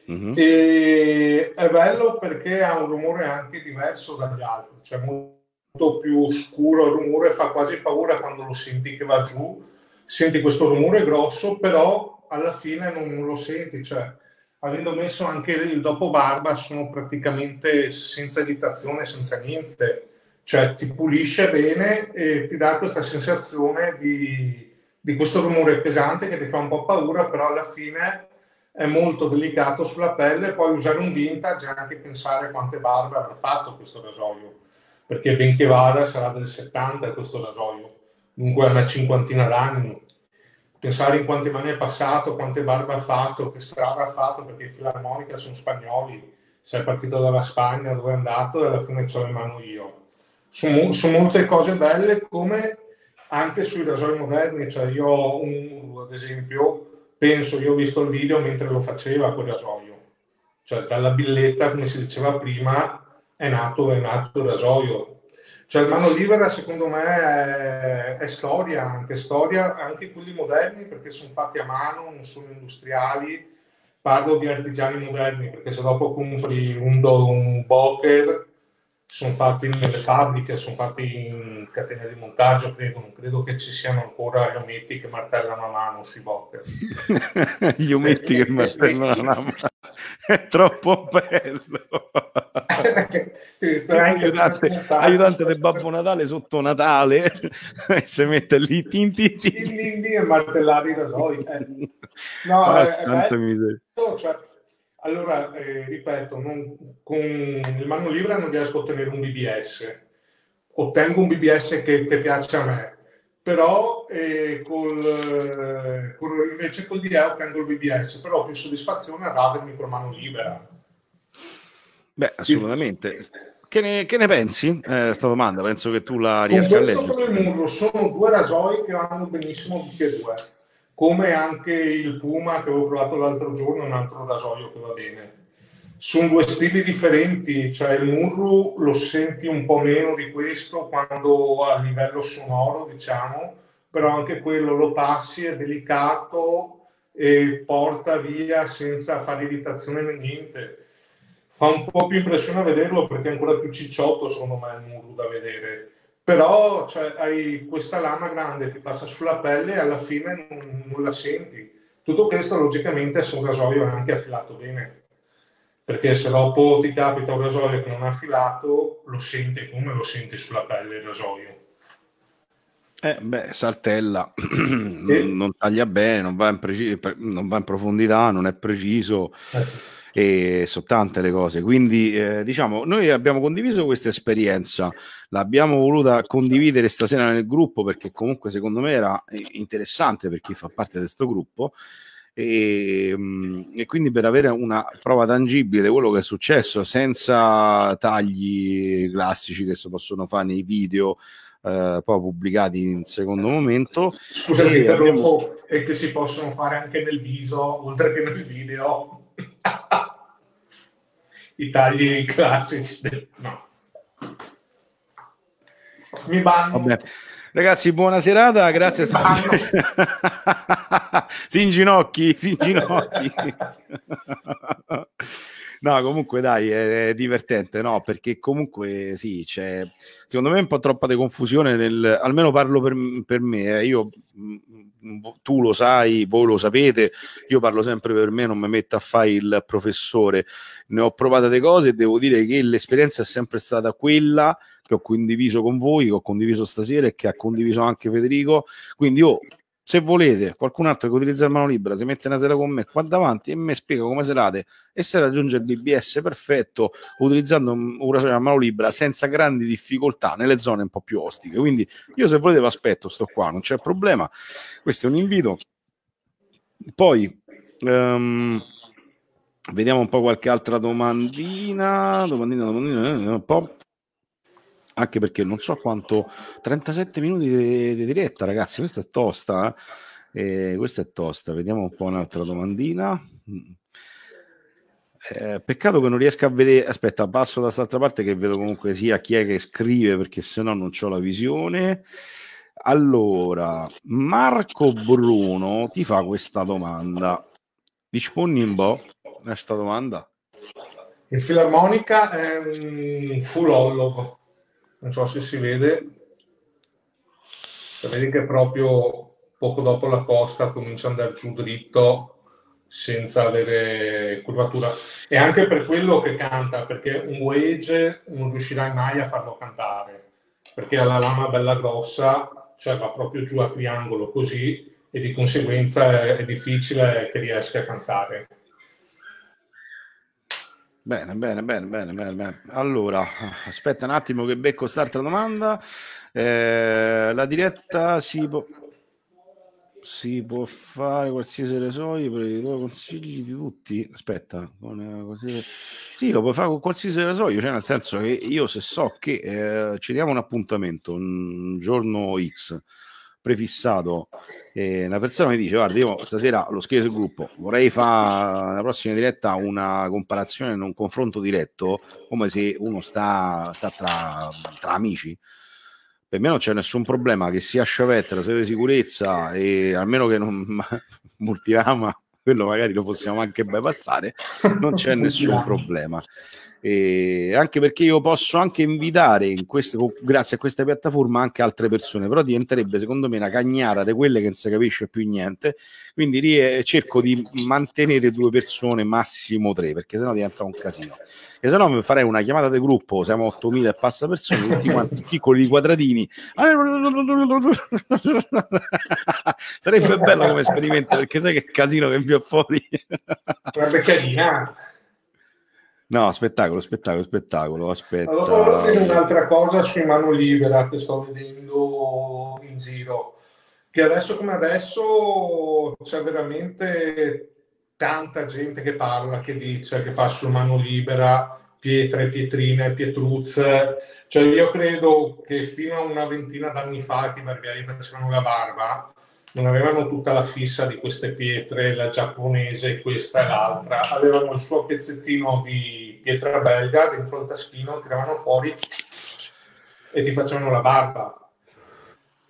Mm-hmm. E è bello perché ha un rumore anche diverso dagli altri, cioè molto più scuro il rumore, fa quasi paura quando lo senti che va giù senti questo rumore grosso, però alla fine non lo senti, cioè avendo messo anche il dopo barba sono praticamente senza irritazione, senza niente, cioè ti pulisce bene e ti dà questa sensazione di, di questo rumore pesante che ti fa un po' paura, però alla fine è molto delicato sulla pelle, puoi usare un vintage e anche pensare quante barbe avrà fatto questo rasoio, perché benché vada sarà del 70 questo rasoio dunque una cinquantina d'anni. Pensare in quante mani è passato, quante barbe ha fatto, che strada ha fatto, perché i filarmonica sono spagnoli. Sei partito dalla Spagna, dove è andato e alla fine ce l'ho in mano io. Su, su molte cose belle, come anche sui rasoi moderni. Cioè io ho un, ad esempio, penso, io ho visto il video mentre lo faceva quel rasoio. Cioè dalla billetta, come si diceva prima, è nato, è nato il rasoio cioè il mano libera secondo me è, è, storia, anche storia, anche quelli moderni perché sono fatti a mano, non sono industriali. Parlo di artigiani moderni perché se dopo compri un, un Boker sono fatti nelle fabbriche, sono fatti in catene di montaggio, credo, non credo che ci siano ancora gli ometti che martellano a mano sui Boker. gli ometti che martellano a mano è troppo bello. aiutante, aiutante del Babbo Natale sotto Natale e si mette lì tin tin tin, e martellare i rasoi. Eh. No, è, è bello, cioè, allora, eh, ripeto, non, con il mano libera non riesco a ottenere un BBS, ottengo un BBS che, che piace a me, però eh, col, eh, col, invece col DE ottengo il BBS, però ho più soddisfazione ad avermi con mano libera. Beh, assolutamente. Che ne, che ne pensi? Eh, sta domanda, penso che tu la riesca a leggere. Con il muro sono due rasoi che vanno benissimo tutti e due, come anche il Puma che avevo provato l'altro giorno, un altro rasoio che va bene sono due stili differenti, cioè il Murru lo senti un po' meno di questo quando a livello sonoro, diciamo, però anche quello lo passi, è delicato e porta via senza fare irritazione né niente. Fa un po' più impressione vederlo perché è ancora più cicciotto secondo me il Murru da vedere. Però cioè, hai questa lama grande che passa sulla pelle e alla fine non, non la senti. Tutto questo logicamente se un rasoio è anche affilato bene perché se dopo ti capita un rasoio che non è affilato, lo senti come lo senti sulla pelle il rasoio. Eh, beh, saltella, e... non taglia bene, non va, in preci- non va in profondità, non è preciso. Eh sì. E sono tante le cose, quindi eh, diciamo noi abbiamo condiviso questa esperienza, l'abbiamo voluta condividere stasera nel gruppo perché comunque secondo me era eh, interessante per chi fa parte di questo gruppo e, ehm, e, quindi per avere una prova tangibile di quello che è successo senza tagli classici che si possono fare nei video eh, poi pubblicati in secondo momento scusa interrompo abbiamo... e che si possono fare anche nel viso oltre che nel video i tagli classici no mi banno Vabbè. Ragazzi, buona serata, grazie. si inginocchi, si inginocchi. no, comunque dai, è, divertente, no? Perché comunque sì, c'è secondo me un po' troppa di confusione nel, almeno parlo per, per me, eh. io tu lo sai, voi lo sapete, io parlo sempre per me, non mi metto a fare il professore, ne ho provate delle cose e devo dire che l'esperienza è sempre stata quella che ho condiviso con voi, che ho condiviso stasera e che ha condiviso anche Federico. Quindi io, se volete, qualcun altro che utilizza il mano libera, si mette una sera con me qua davanti e mi spiega come serate e se raggiunge il BBS perfetto utilizzando un rasoio a mano libera senza grandi difficoltà nelle zone un po' più ostiche. Quindi io se volete vi aspetto, sto qua, non c'è problema. Questo è un invito. Poi... Um, Vediamo un po' qualche altra domandina, domandina, domandina, eh, un po' anche perché non so quanto 37 minuti di, di diretta ragazzi questa è tosta eh? eh, questa è tosta. Vediamo un po' un'altra domandina. Eh, peccato che non riesca a vedere aspetta passo da quest'altra parte che vedo comunque sia chi è che scrive perché se no non ho la visione. Allora Marco Bruno ti fa questa domanda. Rispondi un po' a questa domanda? Il filarmonica è un full hollow non so se si vede, vedi che proprio poco dopo la costa comincia ad andare giù dritto senza avere curvatura. E anche per quello che canta, perché un wedge non riuscirai mai a farlo cantare, perché ha la lama bella grossa, cioè va proprio giù a triangolo così, e di conseguenza è, difficile che riesca a cantare. Bene, bene, bene, bene, bene. Allora, aspetta un attimo che becco quest'altra domanda. Eh, la diretta si può, si può fare qualsiasi rasoio per i tuoi consigli di tutti? Aspetta, così... sì, lo puoi fare con qualsiasi rasoio, cioè nel senso che io se so che eh, ci diamo un appuntamento un giorno X prefissato e una persona mi dice guarda io stasera lo scrivo sul gruppo vorrei fare la prossima diretta una comparazione un confronto diretto come se uno sta, sta tra, tra, amici. Per me non c'è nessun problema che sia sciavetta la sede di sicurezza e almeno che non multirama quello magari lo possiamo anche bypassare non c'è nessun problema e anche perché io posso anche invitare in questo, grazie a questa piattaforma anche altre persone, però diventerebbe secondo me una cagnara di quelle che non si capisce più niente, quindi rie- cerco di mantenere due persone, massimo tre, perché sennò diventa un casino. E se no farei una chiamata di gruppo, siamo 8000 e passa persone, tutti quanti piccoli quadratini. Sarebbe bello come esperimento, perché sai che casino che vi fuori. Guarda carina. No, spettacolo, spettacolo, spettacolo. Aspetta. Allora, volevo dire un'altra cosa su mano libera che sto vedendo in giro. Che adesso come adesso c'è veramente tanta gente che parla, che dice che fa su mano libera pietre, pietrine, pietruzze. Cioè io credo che fino a una ventina d'anni fa che i barbieri facevano la barba, non avevano tutta la fissa di queste pietre, la giapponese, questa e l'altra, avevano il suo pezzettino di pietra belga dentro il taschino, tiravano fuori e ti facevano la barba.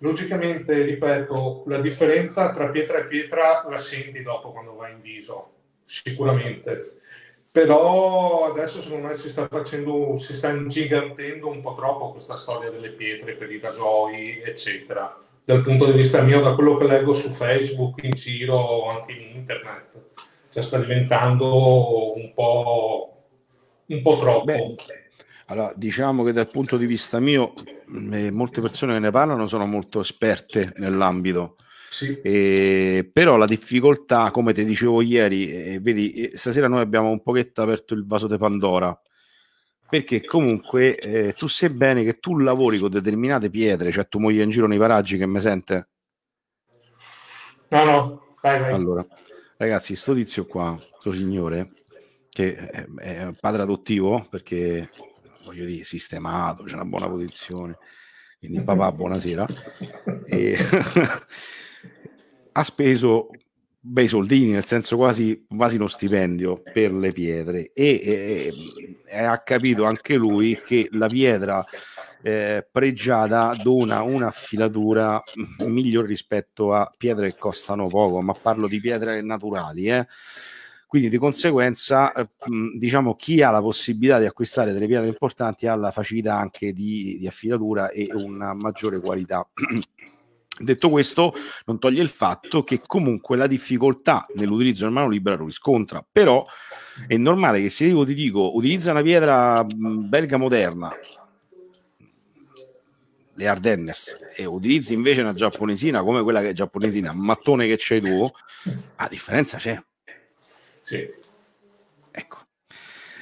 Logicamente, ripeto, la differenza tra pietra e pietra la senti dopo quando vai in viso, sicuramente. Però adesso secondo me si sta facendo, si sta ingigantendo un po' troppo questa storia delle pietre per i rasoi, eccetera dal punto di vista mio, da quello che leggo su Facebook, in giro, anche in internet, cioè sta diventando un po', un po troppo. Beh, allora, diciamo che dal punto di vista mio, eh, molte persone che ne parlano sono molto esperte nell'ambito. Sì. Eh, però la difficoltà, come ti dicevo ieri, eh, vedi, eh, stasera noi abbiamo un pochetto aperto il vaso di Pandora perché comunque eh, tu sai bene che tu lavori con determinate pietre, cioè tu moglie in giro nei paraggi che mi sente? No, no, vai, vai. Allora, ragazzi, sto tizio qua, sto signore, che è, è padre adottivo, perché voglio dire, sistemato, c'è una buona posizione, quindi papà, buonasera, e ha speso bei soldini, nel senso quasi, quasi uno stipendio per le pietre e, e, ha capito anche lui che la pietra eh, pregiata dona un'affilatura migliore rispetto a pietre che costano poco, ma parlo di pietre naturali, eh. Quindi di conseguenza, eh, diciamo, chi ha la possibilità di acquistare delle pietre importanti ha la facilità anche di, di affilatura e una maggiore qualità. Detto questo, non toglie il fatto che comunque la difficoltà nell'utilizzo del mano libera lo riscontra, però è normale che se io ti dico utilizza una pietra belga moderna, le Ardennes, e utilizzi invece una giapponesina come quella che è giapponesina, mattone che c'hai tu, la differenza c'è. Sì. Ecco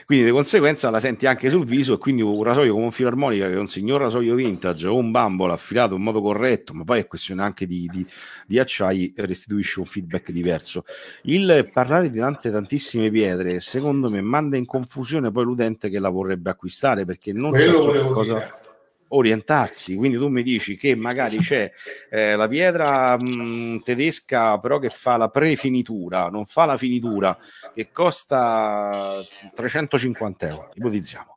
quindi di conseguenza la senti anche sul viso e quindi un rasoio come un filarmonica che è un signor rasoio vintage o un bambolo affilato in modo corretto ma poi è questione anche di, di, di acciai restituisce un feedback diverso. Il parlare di tante tantissime pietre secondo me manda in confusione poi l'utente che la vorrebbe acquistare perché non Quello sa cosa dire orientarsi. Quindi tu mi dici che magari c'è eh, la pietra mh, tedesca, però che fa la prefinitura, non fa la finitura, che costa 350 euro, ipotizziamo.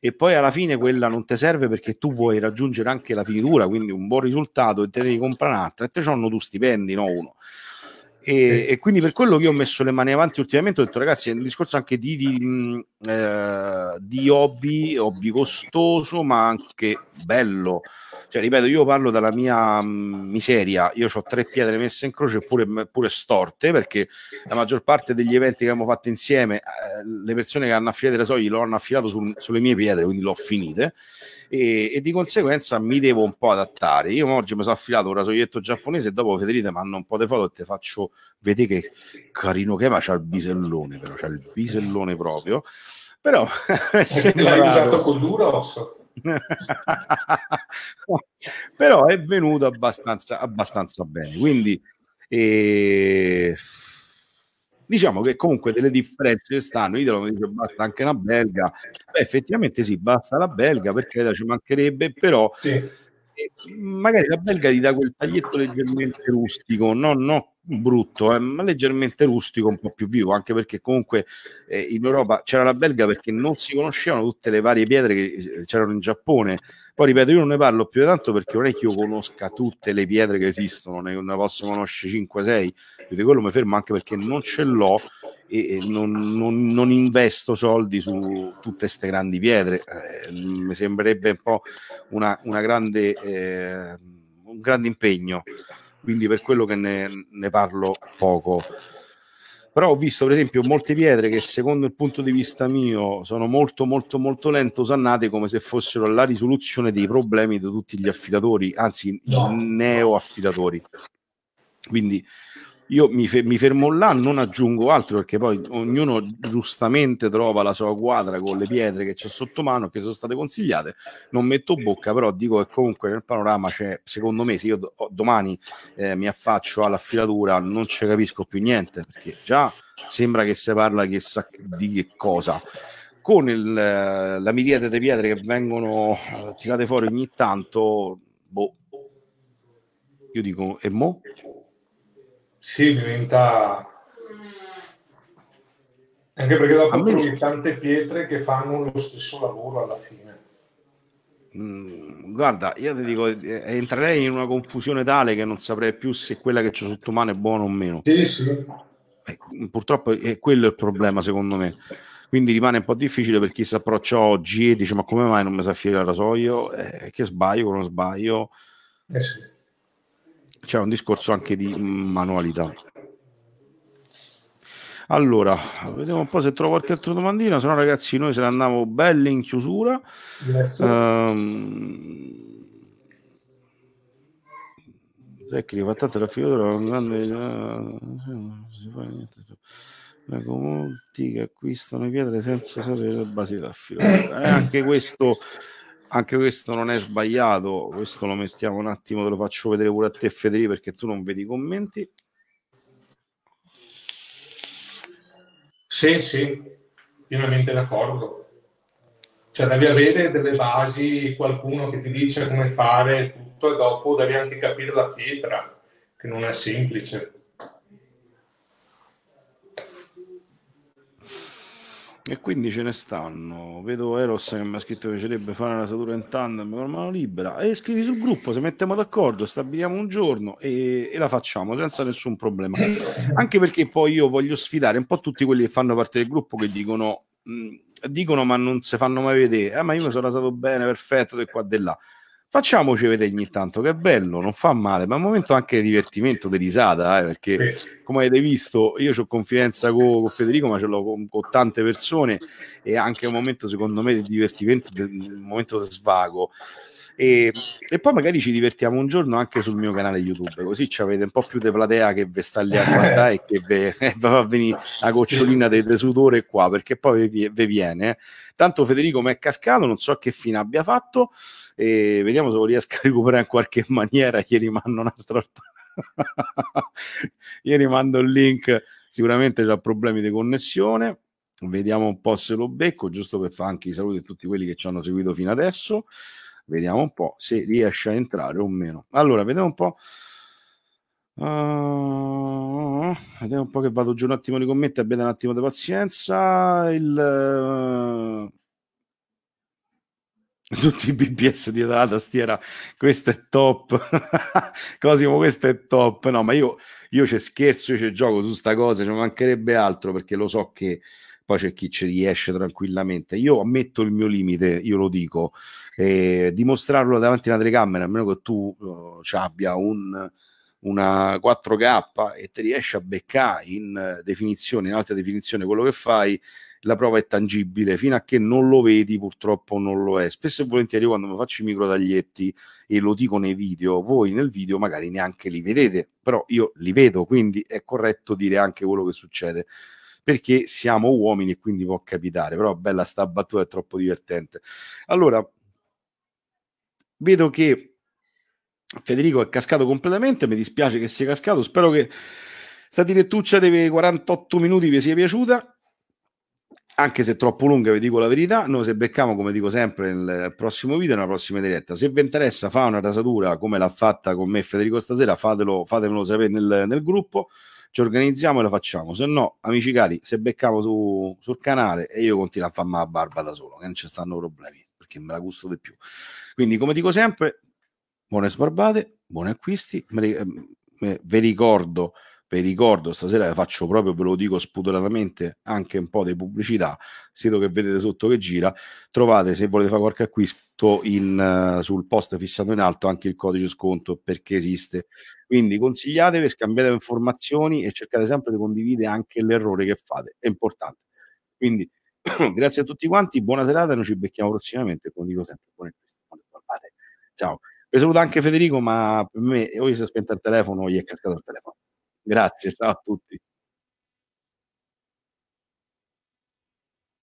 E poi alla fine quella non ti serve perché tu vuoi raggiungere anche la finitura, quindi un buon risultato e te devi comprare un'altra e te hanno due stipendi, no uno. E, e, quindi per quello che io ho messo le mani avanti ultimamente ho detto ragazzi è un discorso anche di, di, eh, di hobby, hobby costoso ma anche bello cioè, ripeto, io parlo dalla mia mh, miseria. Io ho tre pietre messe in croce pure, pure storte perché la maggior parte degli eventi che abbiamo fatto insieme, eh, le persone che hanno affilato le soglie lo hanno affilato sul, sulle mie pietre, quindi l'ho finite. E, e, di conseguenza mi devo un po' adattare. Io oggi mi sono affilato un rasoietto giapponese e dopo vedrete, mando un po' di foto e ti faccio vedere che carino che è, ma c'ha il bisellone, però c'ha il bisellone proprio. Però l'hai usato con Duros? però è venuto abbastanza, abbastanza bene. Quindi eh, diciamo che comunque delle differenze che stanno. Io lo dice basta anche una belga. Beh, effettivamente sì, basta la belga perché ci mancherebbe, però sì. Eh, magari la belga ti dà quel taglietto leggermente rustico, no, no brutto, eh, ma leggermente rustico, un po' più vivo, anche perché comunque eh, in Europa c'era la belga perché non si conoscevano tutte le varie pietre che eh, c'erano in Giappone. Poi ripeto, io non ne parlo più di tanto perché non è che io conosca tutte le pietre che esistono, ne, ne posso conoscere 5-6, di quello mi fermo anche perché non ce l'ho e, non, non, non, investo soldi su tutte queste grandi pietre. Eh, mi sembrerebbe un po' una, una grande, eh, un grande impegno. Quindi per quello che ne, ne parlo poco. Però ho visto per esempio molte pietre che secondo il punto di vista mio sono molto molto molto lento usannate come se fossero la risoluzione dei problemi di tutti gli affilatori anzi i neo affilatori quindi io mi, fe- mi, fermo là, non aggiungo altro perché poi ognuno giustamente trova la sua quadra con le pietre che c'è sotto mano che sono state consigliate. Non metto bocca, però dico che comunque nel panorama c'è, secondo me, se io do- domani eh, mi affaccio all'affilatura non ci capisco più niente perché già sembra che si parla chissà di che cosa. Con il, la miriade di pietre che vengono eh, tirate fuori ogni tanto, boh, io dico, e mo'? Sì, diventa... Anche perché dopo me... trovi tante pietre che fanno lo stesso lavoro alla fine. Mm, guarda, io ti dico, eh, entrerei in una confusione tale che non saprei più se quella che c'è sotto mano è buona o meno. Sì, sì. Eh, purtroppo è quello il problema, secondo me. Quindi rimane un po' difficile per chi si approccia oggi e dice: Ma come mai non mi sa affilare il rasoio? Eh, che sbaglio, non sbaglio. Eh sì c'è un discorso anche di manualità. Allora, vediamo un po' se trovo qualche altra domandina, se no ragazzi noi se ne andiamo belli in chiusura. Um, tecnica fatta la figura un grande ecco, molti che acquistano pietre senza sapere le basi da filo. Eh, anche questo anche questo non è sbagliato, questo lo mettiamo un attimo, te lo faccio vedere pure a te Federico perché tu non vedi i commenti. Sì, sì, pienamente d'accordo. Cioè devi avere delle basi, qualcuno che ti dice come fare tutto e dopo devi anche capire la pietra, che non è semplice. E quindi ce ne stanno. Vedo Eros che mi ha scritto che piacerebbe fare una satura in tandem con mano libera. E scrivi sul gruppo, se mettiamo d'accordo, stabiliamo un giorno e, e, la facciamo senza nessun problema. Anche perché poi io voglio sfidare un po' tutti quelli che fanno parte del gruppo che dicono, mh, dicono ma non si fanno mai vedere. Eh, ma io mi sono rasato bene, perfetto, di qua e di là facciamoci vedere ogni tanto che è bello, non fa male, ma è un momento anche di divertimento, di risata, eh, perché come avete visto io ho confidenza con, con, Federico, ma ce l'ho con, con, tante persone e anche un momento secondo me di divertimento, un momento di svago. E, e, poi magari ci divertiamo un giorno anche sul mio canale YouTube, così ci avete un po' più di platea che vi sta lì a guardare e che vi fa venire la gocciolina del sudore qua, perché poi vi, vi viene. Eh. Tanto Federico mi è cascato, non so che fine abbia fatto, e vediamo se lo riesco a recuperare in qualche maniera. Ieri mando un'altra ieri mando il link, sicuramente c'ha problemi di connessione. Vediamo un po' se lo becco, giusto per fare anche i saluti a tutti quelli che ci hanno seguito fino adesso. Vediamo un po' se riesce a entrare o meno. Allora, vediamo un po'. Uh, vediamo un po' che vado giù un attimo di commenti. Abbiate un attimo di pazienza. Il. Uh, tutti i BBS di la tastiera, questo è top. Cosimo, questo è top. No, ma io, io ci scherzo, io ci gioco su sta cosa, ci mancherebbe altro perché lo so che poi c'è chi ci riesce tranquillamente. Io ammetto il mio limite, io lo dico, eh, dimostrarlo davanti a una telecamera, a meno che tu uh, abbia un, una 4K e ti riesci a beccare in definizione, in alta definizione quello che fai, la prova è tangibile, fino a che non lo vedi purtroppo non lo è. Spesso e volentieri quando mi faccio i micro taglietti e lo dico nei video, voi nel video magari neanche li vedete, però io li vedo, quindi è corretto dire anche quello che succede perché siamo uomini e quindi può capitare, però bella sta battuta, è troppo divertente. Allora, vedo che Federico è cascato completamente, mi dispiace che sia cascato, spero che sta direttuccia dei 48 minuti vi sia piaciuta anche se troppo lunga, vi dico la verità. Noi se becchiamo, come dico sempre, nel prossimo video, nella prossima diretta. Se vi interessa, fa una rasatura come l'ha fatta con me Federico stasera, fatelo, fatemelo sapere nel, nel gruppo ci organizziamo e la facciamo. Se no, amici cari, se becchiamo su, sul canale e io continuo a farmi la barba da solo, che non ci stanno problemi, perché me la gusto di più. Quindi, come dico sempre, buone sbarbate, buoni acquisti. Me, me, vi ricordo vi ricordo stasera faccio proprio, ve lo dico spudoratamente, anche un po' di pubblicità, sito che vedete sotto che gira, trovate se volete fare qualche acquisto in, uh, sul post fissato in alto anche il codice sconto perché esiste. Quindi consigliatevi, scambiate informazioni e cercate sempre di condividere anche l'errore che fate, è importante. Quindi grazie a tutti quanti, buona serata, noi ci becchiamo prossimamente, come dico sempre, buone Ciao. Vi saluto anche Federico, ma per me o gli si è spento il telefono gli è cascato il telefono. Grazie, ciao a tutti.